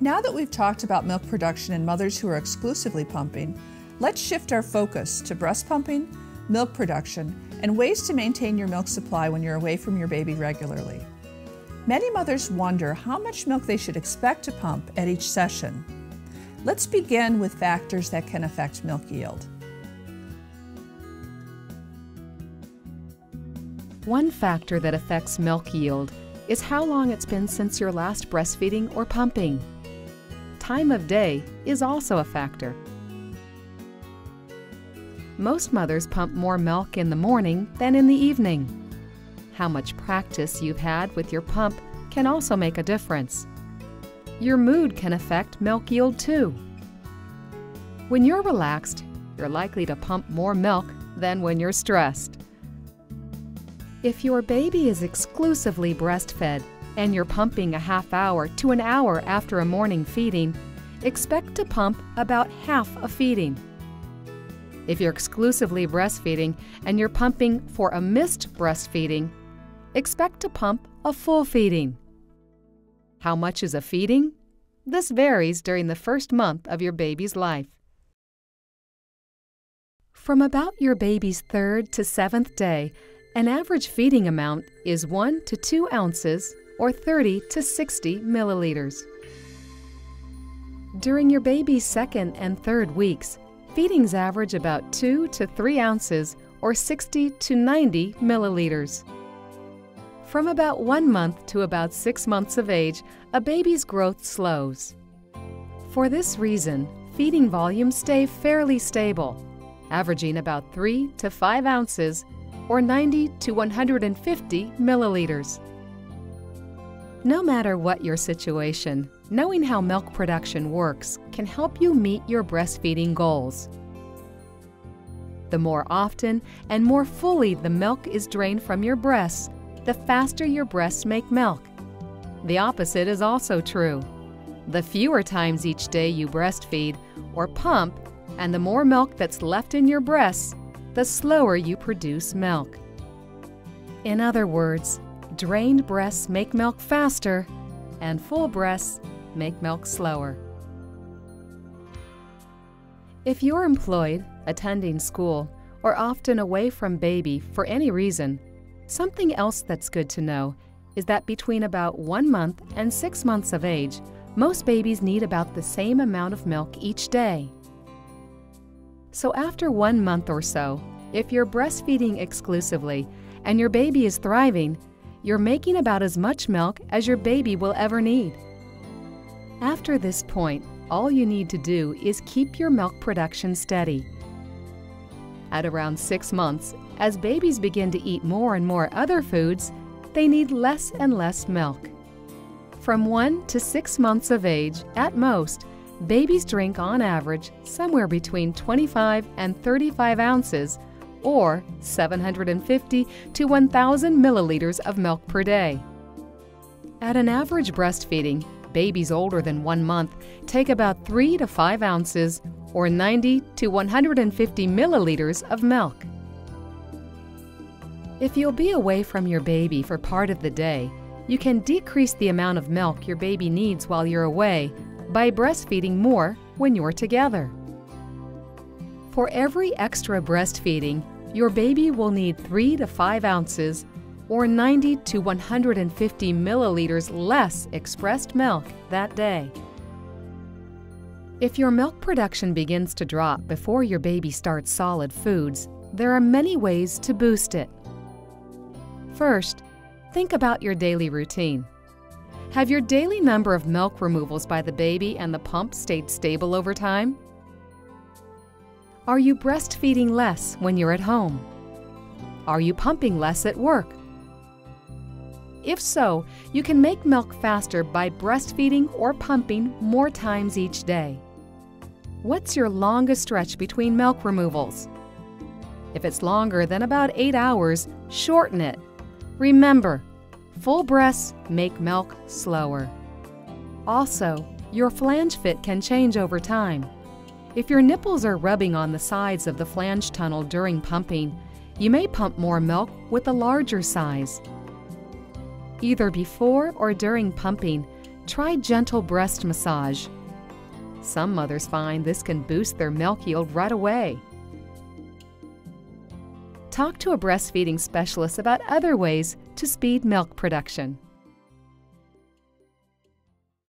Now that we've talked about milk production in mothers who are exclusively pumping, let's shift our focus to breast pumping, milk production, and ways to maintain your milk supply when you're away from your baby regularly. Many mothers wonder how much milk they should expect to pump at each session. Let's begin with factors that can affect milk yield. One factor that affects milk yield is how long it's been since your last breastfeeding or pumping time of day is also a factor. Most mothers pump more milk in the morning than in the evening. How much practice you've had with your pump can also make a difference. Your mood can affect milk yield too. When you're relaxed, you're likely to pump more milk than when you're stressed. If your baby is exclusively breastfed, and you're pumping a half hour to an hour after a morning feeding, expect to pump about half a feeding. If you're exclusively breastfeeding and you're pumping for a missed breastfeeding, expect to pump a full feeding. How much is a feeding? This varies during the first month of your baby's life. From about your baby's third to seventh day, an average feeding amount is 1 to 2 ounces or 30 to 60 milliliters. During your baby's second and third weeks, feedings average about 2 to 3 ounces or 60 to 90 milliliters. From about one month to about six months of age, a baby's growth slows. For this reason, feeding volumes stay fairly stable, averaging about 3 to 5 ounces or 90 to 150 milliliters. No matter what your situation, knowing how milk production works can help you meet your breastfeeding goals. The more often and more fully the milk is drained from your breasts, the faster your breasts make milk. The opposite is also true. The fewer times each day you breastfeed or pump, and the more milk that's left in your breasts, the slower you produce milk. In other words, drained breasts make milk faster, and full breasts make milk slower. If you're employed, attending school, or often away from baby for any reason, something else that's good to know is that between about one month and six months of age, most babies need about the same amount of milk each day. So after one month or so, if you're breastfeeding exclusively and your baby is thriving, you're making about as much milk as your baby will ever need. After this point, all you need to do is keep your milk production steady. At around six months, as babies begin to eat more and more other foods, they need less and less milk. From one to six months of age, at most, babies drink on average somewhere between 25 and 35 ounces or 750 to 1,000 milliliters of milk per day. At an average breastfeeding, babies older than one month take about 3 to 5 ounces or 90 to 150 milliliters of milk. If you'll be away from your baby for part of the day, you can decrease the amount of milk your baby needs while you're away by breastfeeding more when you're together. For every extra breastfeeding, your baby will need 3 to 5 ounces or 90 to 150 milliliters less expressed milk that day. If your milk production begins to drop before your baby starts solid foods, there are many ways to boost it. First, think about your daily routine. Have your daily number of milk removals by the baby and the pump stayed stable over time? Are you breastfeeding less when you're at home? Are you pumping less at work? If so, you can make milk faster by breastfeeding or pumping more times each day. What's your longest stretch between milk removals? If it's longer than about 8 hours, shorten it. Remember, full breasts make milk slower. Also, your flange fit can change over time. If your nipples are rubbing on the sides of the flange tunnel during pumping, you may pump more milk with a larger size. Either before or during pumping, try gentle breast massage. Some mothers find this can boost their milk yield right away. Talk to a breastfeeding specialist about other ways to speed milk production.